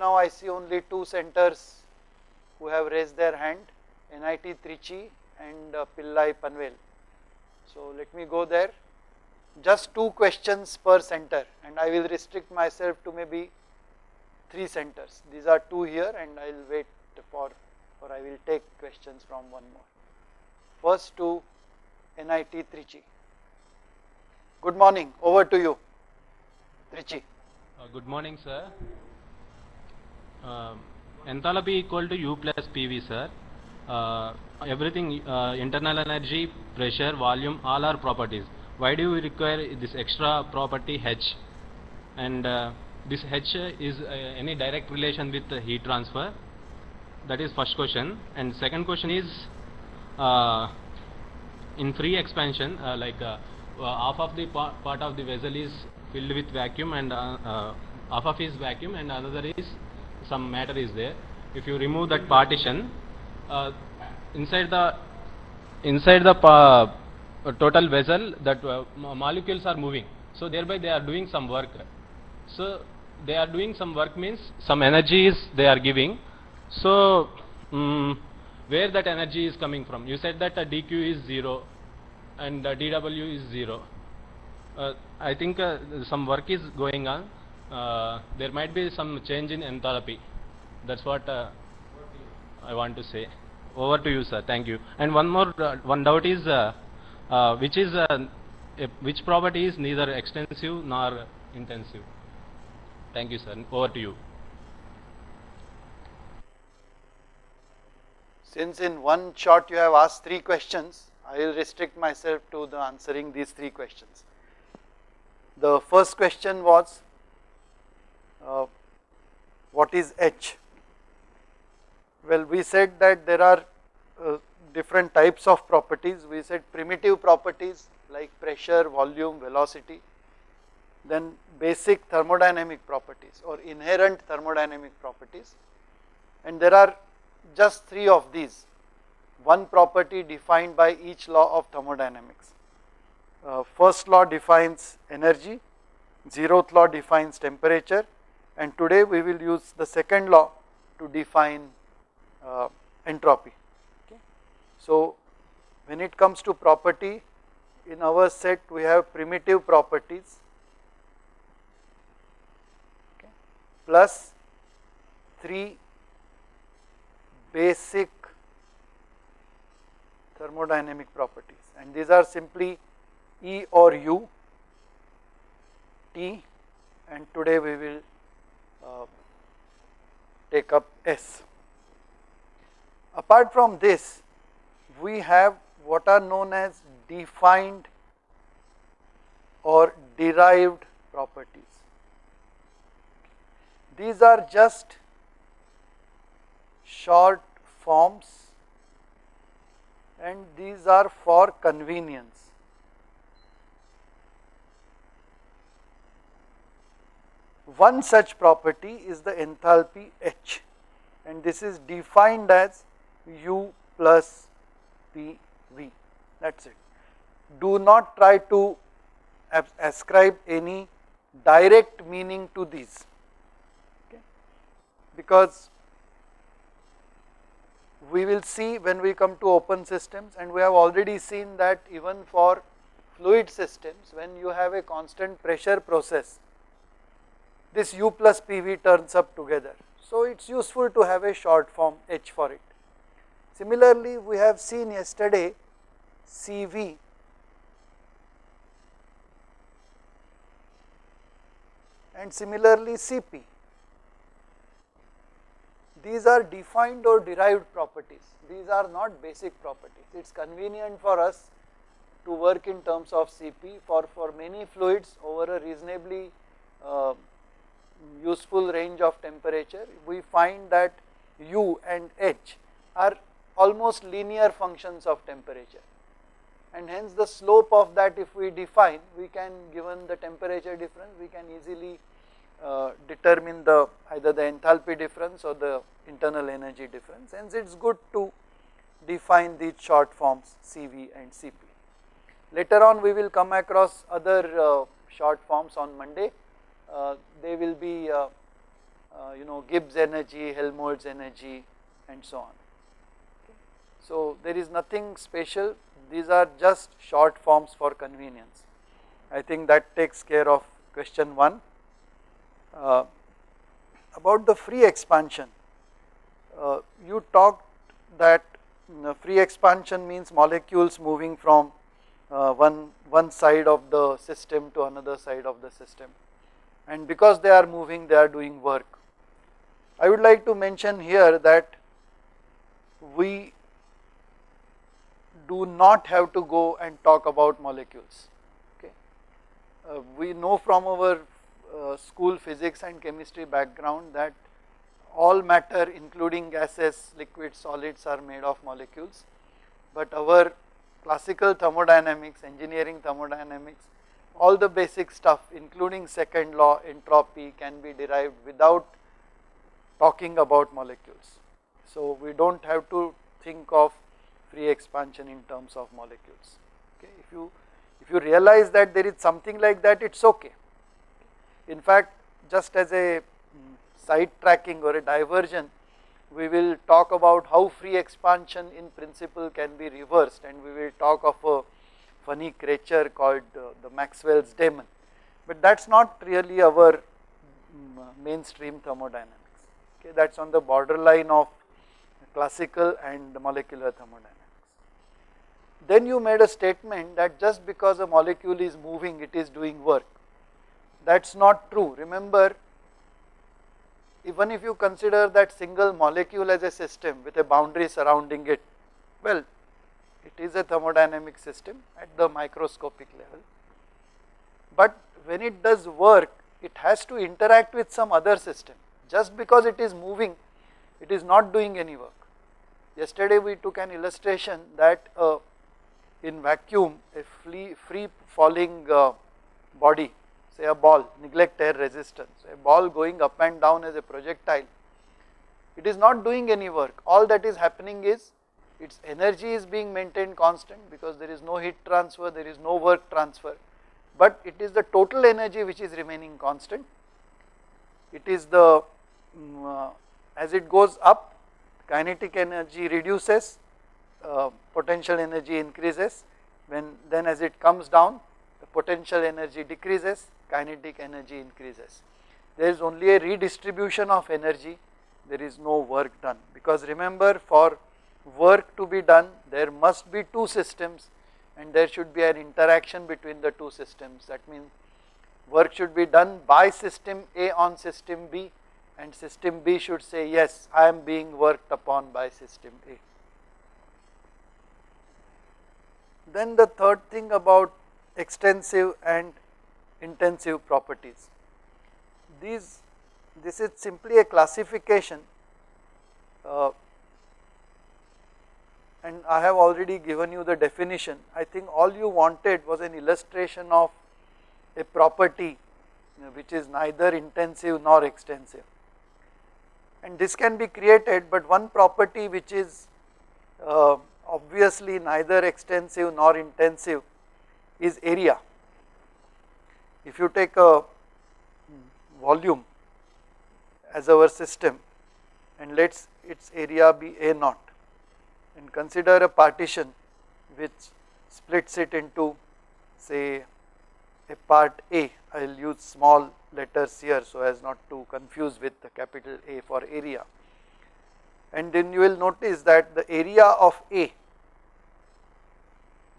now I see only two centers who have raised their hand, NIT Trichy and uh, Pillai Panvel. So let me go there. Just two questions per center and I will restrict myself to maybe three centers. These are two here and I will wait for or I will take questions from one more. First to NIT Trichy. Good morning, over to you, Trichy. Uh, good morning, sir. Uh, enthalpy equal to U plus PV, sir. Uh, everything, uh, internal energy, pressure, volume, all are properties. Why do we require this extra property H? And uh, this H is uh, any direct relation with heat transfer? That is first question. And second question is, uh, in free expansion, like half of the pa part of the vessel is filled with vacuum and half of is vacuum and another is some matter is there. If you remove that partition, uh, inside the inside the uh, total vessel, that uh, molecules are moving. So thereby they are doing some work. So they are doing some work means some energy is they are giving. So mm, where that energy is coming from? You said that dq is zero and dw is zero. Uh, I think uh, some work is going on. Uh, there might be some change in enthalpy. That's what uh, I want to say. Over to you, sir. Thank you. And one more, uh, one doubt is, uh, uh, which is, uh, which property is neither extensive nor intensive? Thank you, sir. Over to you. Since in one shot you have asked three questions, I will restrict myself to the answering these three questions. The first question was, uh, what is H? Well, we said that there are uh, different types of properties. We said primitive properties like pressure, volume, velocity. Then basic thermodynamic properties or inherent thermodynamic properties. And there are just three of these. One property defined by each law of thermodynamics. Uh, first law defines energy, zeroth law defines temperature, and today we will use the second law to define uh, entropy. Okay. So, when it comes to property, in our set we have primitive properties okay, plus three basic thermodynamic properties and these are simply E or U, T and today we will Uh, take up S. Apart from this we have what are known as defined or derived properties. These are just short forms and these are for convenience. One such property is the enthalpy H and this is defined as U plus PV that is it. Do not try to ascribe any direct meaning to these okay. because we will see when we come to open systems and we have already seen that even for fluid systems when you have a constant pressure process this U plus PV turns up together. So it is useful to have a short form H for it. Similarly, we have seen yesterday CV and similarly CP. These are defined or derived properties, these are not basic properties. It is convenient for us to work in terms of CP for, for many fluids over a reasonably uh, useful range of temperature. We find that U and H are almost linear functions of temperature and hence the slope of that if we define we can given the temperature difference we can easily uh, determine the either the enthalpy difference or the internal energy difference hence it is good to define these short forms CV and CP. Later on we will come across other uh, short forms on Monday they will be uh, uh, you know Gibbs energy, Helmholtz energy and so on. Okay. So there is nothing special these are just short forms for convenience. I think that takes care of question 1. Uh, about the free expansion, uh, you talked that free expansion means molecules moving from uh, one, one side of the system to another side of the system and because they are moving they are doing work. I would like to mention here that we do not have to go and talk about molecules. Okay. Uh, we know from our uh, school physics and chemistry background that all matter including gases, liquids, solids are made of molecules, but our classical thermodynamics, engineering thermodynamics, all the basic stuff including second law, entropy can be derived without talking about molecules. So we do not have to think of free expansion in terms of molecules. Okay. If you if you realize that there is something like that, it is okay. In fact, just as a mm, side tracking or a diversion, we will talk about how free expansion in principle can be reversed and we will talk of a funny creature called uh, the Maxwell's daemon. But that is not really our um, mainstream thermodynamics, okay, that is on the borderline of classical and molecular thermodynamics. Then you made a statement that just because a molecule is moving it is doing work. That is not true. Remember even if you consider that single molecule as a system with a boundary surrounding it, well it is a thermodynamic system at the microscopic level. But when it does work it has to interact with some other system just because it is moving it is not doing any work. Yesterday we took an illustration that uh, in vacuum a free, free falling uh, body say a ball neglect air resistance a ball going up and down as a projectile it is not doing any work all that is happening is its energy is being maintained constant because there is no heat transfer there is no work transfer. But it is the total energy which is remaining constant. It is the um, uh, as it goes up kinetic energy reduces uh, potential energy increases. When then as it comes down the potential energy decreases kinetic energy increases. There is only a redistribution of energy. There is no work done. Because remember for work to be done there must be two systems and there should be an interaction between the two systems that means work should be done by system A on system B and system B should say yes I am being worked upon by system A. Then the third thing about extensive and intensive properties. These, this is simply a classification uh, and I have already given you the definition. I think all you wanted was an illustration of a property which is neither intensive nor extensive. And this can be created, but one property which is uh, obviously neither extensive nor intensive is area. If you take a volume as our system and let its area be A naught and consider a partition which splits it into say a part A, I will use small letters here so as not to confuse with the capital A for area. And then you will notice that the area of A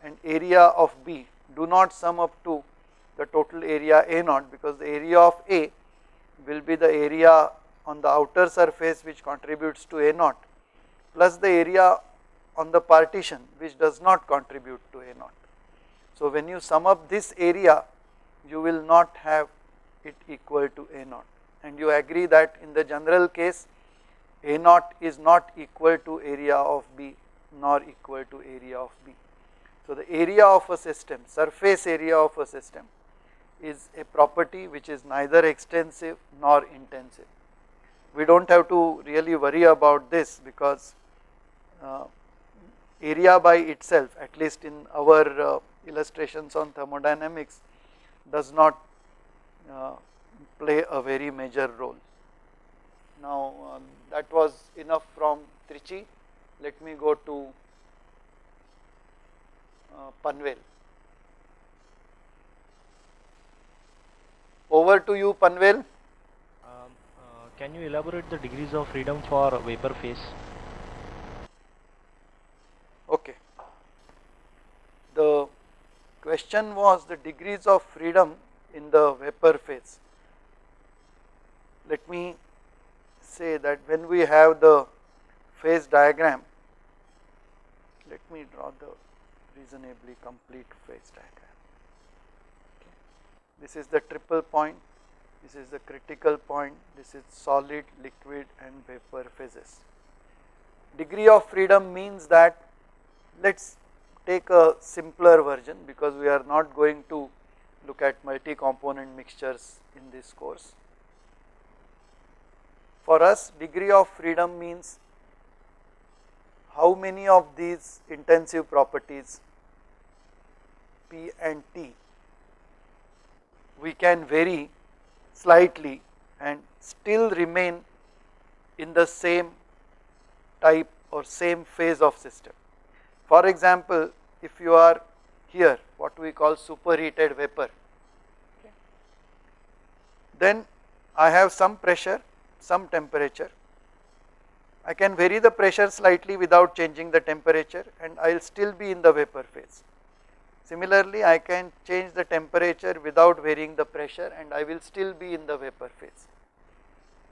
and area of B do not sum up to the total area A naught because the area of A will be the area on the outer surface which contributes to A naught plus the area on the partition which does not contribute to A naught. So when you sum up this area you will not have it equal to A naught and you agree that in the general case A naught is not equal to area of B nor equal to area of B. So the area of a system, surface area of a system is a property which is neither extensive nor intensive. We do not have to really worry about this because uh, area by itself at least in our uh, illustrations on thermodynamics does not uh, play a very major role. Now uh, that was enough from Trichy. Let me go to uh, Panvel. Over to you Panvel. Um, uh, can you elaborate the degrees of freedom for vapor phase? Okay. The question was the degrees of freedom in the vapor phase. Let me say that when we have the phase diagram, let me draw the reasonably complete phase diagram. Okay. This is the triple point, this is the critical point, this is solid, liquid and vapor phases. Degree of freedom means that let us take a simpler version because we are not going to look at multi-component mixtures in this course. For us degree of freedom means how many of these intensive properties P and T we can vary slightly and still remain in the same type or same phase of system. For example, if you are here what we call superheated vapor, then I have some pressure, some temperature. I can vary the pressure slightly without changing the temperature and I will still be in the vapor phase. Similarly, I can change the temperature without varying the pressure and I will still be in the vapor phase.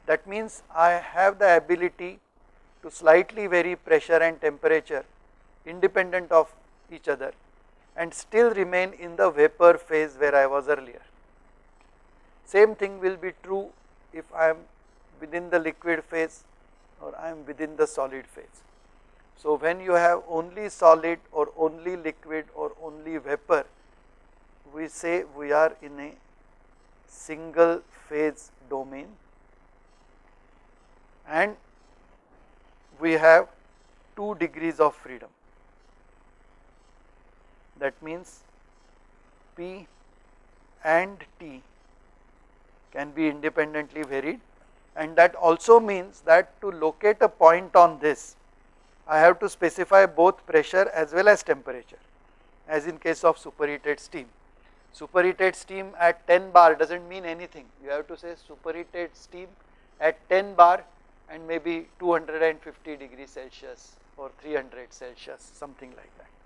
That means I have the ability to slightly vary pressure and temperature independent of each other and still remain in the vapor phase where I was earlier. Same thing will be true if I am within the liquid phase or I am within the solid phase. So when you have only solid or only liquid or only vapor, we say we are in a single phase domain and we have 2 degrees of freedom that means P and T can be independently varied and that also means that to locate a point on this I have to specify both pressure as well as temperature as in case of superheated steam. Superheated steam at 10 bar does not mean anything you have to say superheated steam at 10 bar and maybe 250 degrees Celsius or 300 Celsius something like that.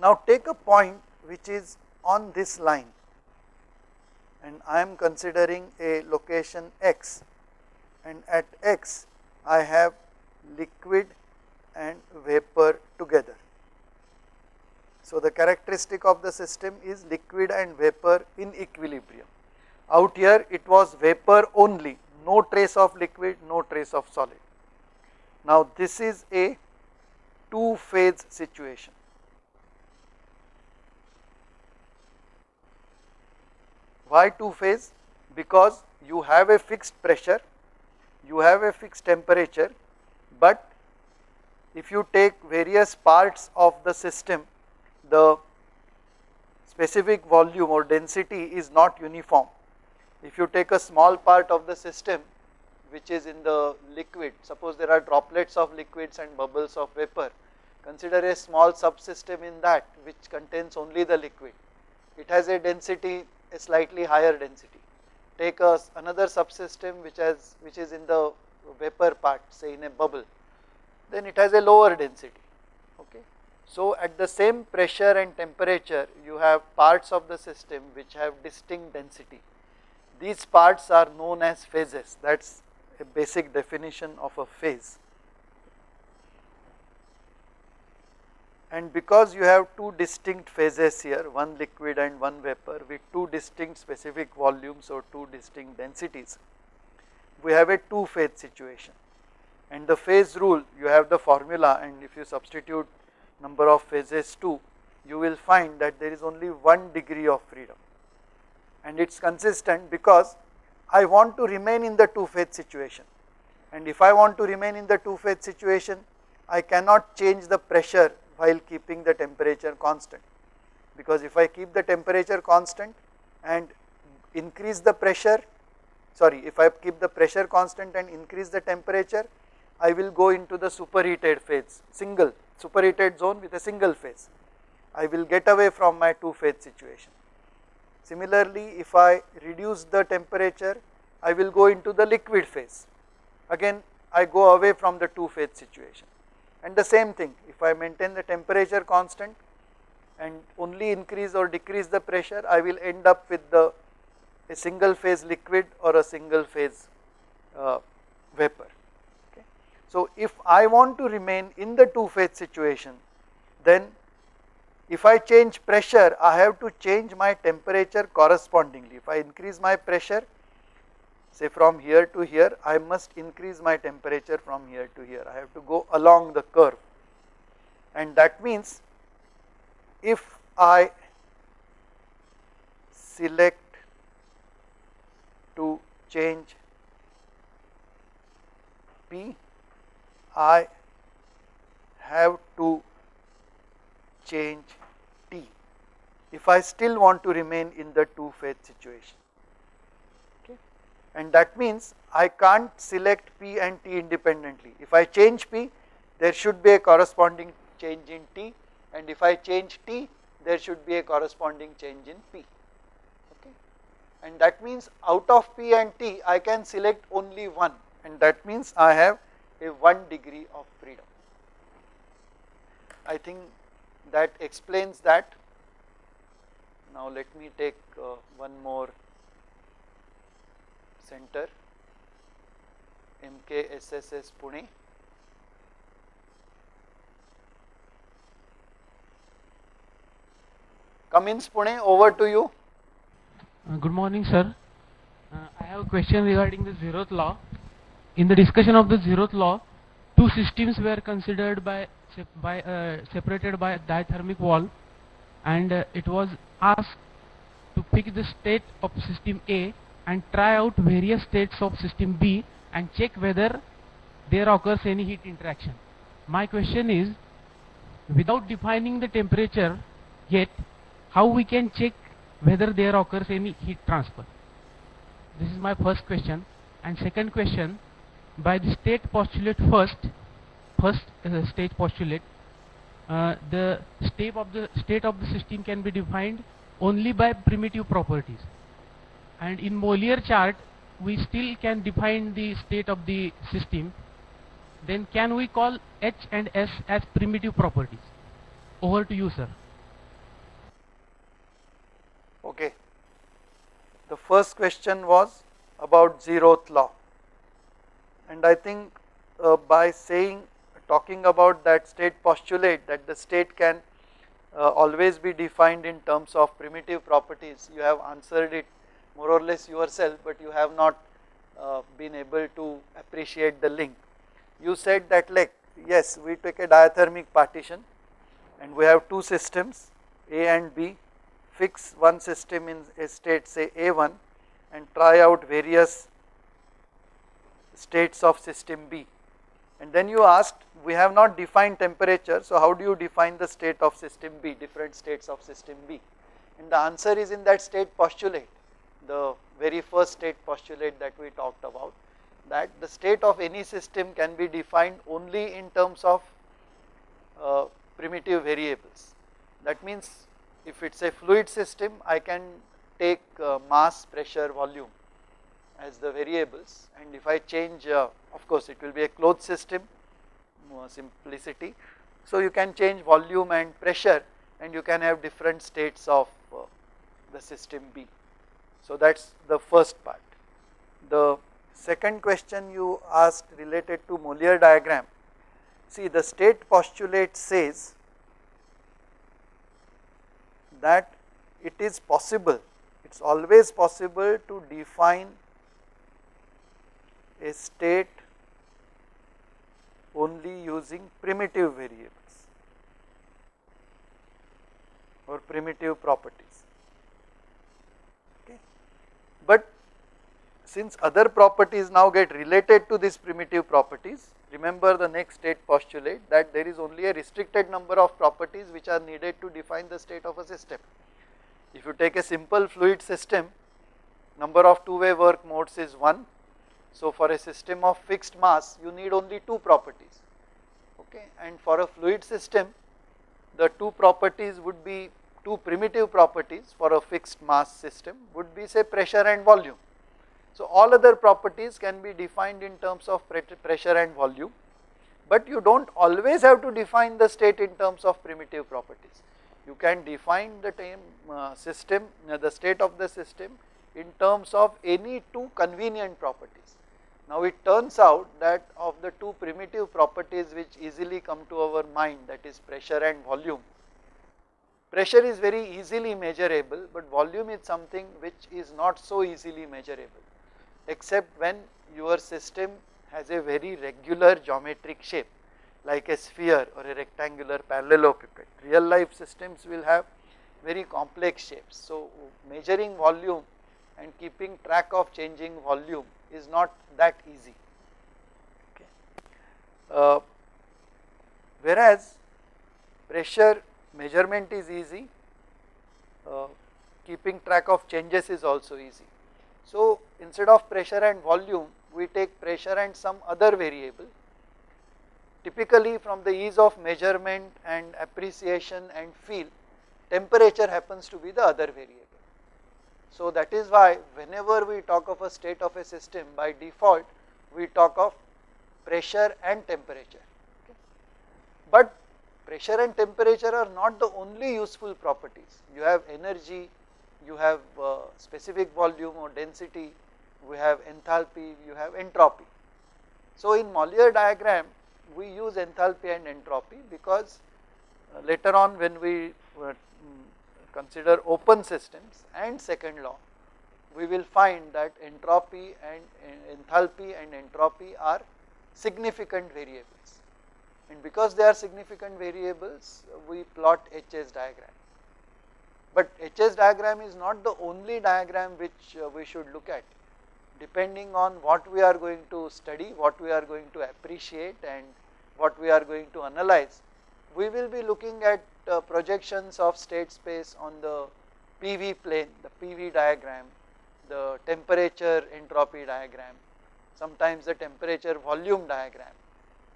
Now take a point which is on this line and I am considering a location x and at x I have liquid and vapor together. So the characteristic of the system is liquid and vapor in equilibrium. Out here it was vapor only, no trace of liquid, no trace of solid. Now this is a two phase situation. Why two phase? Because you have a fixed pressure, you have a fixed temperature, but if you take various parts of the system, the specific volume or density is not uniform. If you take a small part of the system which is in the liquid, suppose there are droplets of liquids and bubbles of vapor, consider a small subsystem in that which contains only the liquid. It has a density a slightly higher density. Take a, another subsystem which has which is in the vapor part say in a bubble then it has a lower density okay. So at the same pressure and temperature you have parts of the system which have distinct density. These parts are known as phases that is a basic definition of a phase. And because you have two distinct phases here one liquid and one vapor with two distinct specific volumes or two distinct densities we have a two phase situation. And the phase rule you have the formula and if you substitute number of phases 2 you will find that there is only one degree of freedom. And it is consistent because I want to remain in the two phase situation. And if I want to remain in the two phase situation I cannot change the pressure while keeping the temperature constant because if I keep the temperature constant and increase the pressure sorry if I keep the pressure constant and increase the temperature I will go into the superheated phase single superheated zone with a single phase. I will get away from my two phase situation. Similarly if I reduce the temperature I will go into the liquid phase again I go away from the two phase situation and the same thing if I maintain the temperature constant and only increase or decrease the pressure I will end up with the a single phase liquid or a single phase uh, vapor. Okay. So if I want to remain in the two phase situation then if I change pressure I have to change my temperature correspondingly if I increase my pressure say from here to here I must increase my temperature from here to here. I have to go along the curve. And that means if I select to change P I have to change T. If I still want to remain in the two phase situation and that means I can't select P and T independently. If I change P there should be a corresponding change in T and if I change T there should be a corresponding change in P okay and that means out of P and T I can select only one and that means I have a 1 degree of freedom. I think that explains that. Now let me take uh, one more center MKSSS Pune. Cummins Pune, over to you. Uh, good morning, sir. Uh, I have a question regarding the zeroth law. In the discussion of the zeroth law, two systems were considered by, by uh, separated by a diathermic wall, and uh, it was asked to pick the state of system A and try out various states of system B and check whether there occurs any heat interaction. My question is, without defining the temperature yet, how we can check whether there occurs any heat transfer? This is my first question. And second question, by the state postulate first, first uh, state postulate, uh, the state of the state of the system can be defined only by primitive properties and in Mollier chart we still can define the state of the system. Then can we call H and S as primitive properties? Over to you sir. Okay. The first question was about zeroth law. And I think uh, by saying talking about that state postulate that the state can uh, always be defined in terms of primitive properties you have answered it more or less yourself but you have not uh, been able to appreciate the link. You said that like yes we take a diathermic partition and we have two systems A and B. Fix one system in a state say A1 and try out various states of system B. And then you asked we have not defined temperature so how do you define the state of system B different states of system B? And the answer is in that state postulate the very first state postulate that we talked about that the state of any system can be defined only in terms of uh, primitive variables. That means if it is a fluid system I can take uh, mass, pressure, volume as the variables and if I change uh, of course it will be a closed system simplicity. So you can change volume and pressure and you can have different states of uh, the system B. So that is the first part. The second question you asked related to Mollier diagram. See the state postulate says that it is possible, it is always possible to define a state only using primitive variables or primitive properties. But since other properties now get related to these primitive properties, remember the next state postulate that there is only a restricted number of properties which are needed to define the state of a system. If you take a simple fluid system number of two way work modes is 1. So for a system of fixed mass you need only two properties okay and for a fluid system the two properties would be two primitive properties for a fixed mass system would be say pressure and volume. So all other properties can be defined in terms of pressure and volume but you do not always have to define the state in terms of primitive properties. You can define the time uh, system uh, the state of the system in terms of any two convenient properties. Now it turns out that of the two primitive properties which easily come to our mind that is pressure and volume, pressure is very easily measurable but volume is something which is not so easily measurable except when your system has a very regular geometric shape like a sphere or a rectangular parallelepiped. Real life systems will have very complex shapes. So measuring volume and keeping track of changing volume is not that easy. Okay. Uh, whereas pressure measurement is easy, uh, keeping track of changes is also easy. So instead of pressure and volume we take pressure and some other variable. Typically from the ease of measurement and appreciation and feel temperature happens to be the other variable. So that is why whenever we talk of a state of a system by default we talk of pressure and temperature. Okay. But pressure and temperature are not the only useful properties. You have energy, you have uh, specific volume or density, we have enthalpy, you have entropy. So in Mollier diagram we use enthalpy and entropy because uh, later on when we uh, consider open systems and second law, we will find that entropy and enthalpy and entropy are significant variables and because they are significant variables we plot HS diagram. But HS diagram is not the only diagram which uh, we should look at depending on what we are going to study, what we are going to appreciate and what we are going to analyze, we will be looking at uh, projections of state space on the PV plane, the PV diagram, the temperature entropy diagram, sometimes the temperature volume diagram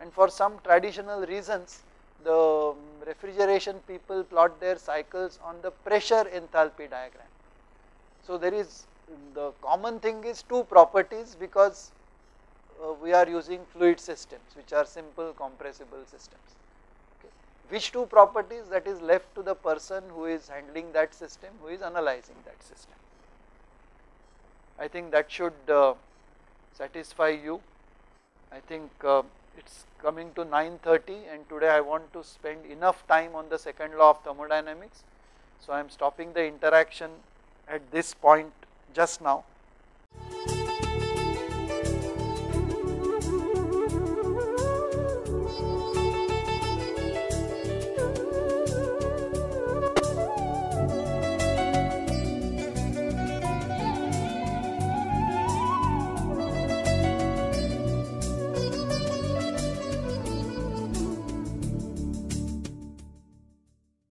and for some traditional reasons the refrigeration people plot their cycles on the pressure enthalpy diagram. So there is the common thing is two properties because uh, we are using fluid systems which are simple compressible systems which two properties that is left to the person who is handling that system, who is analyzing that system. I think that should uh, satisfy you. I think uh, it is coming to 9.30 and today I want to spend enough time on the second law of thermodynamics. So I am stopping the interaction at this point just now.